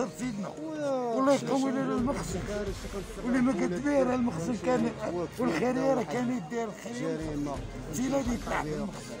مقصد سيدنا. والله يطول لنا المخزن واللي ما كانت راه المخزن كان والخريره كانت داير الخريره الجيل هذه المخزن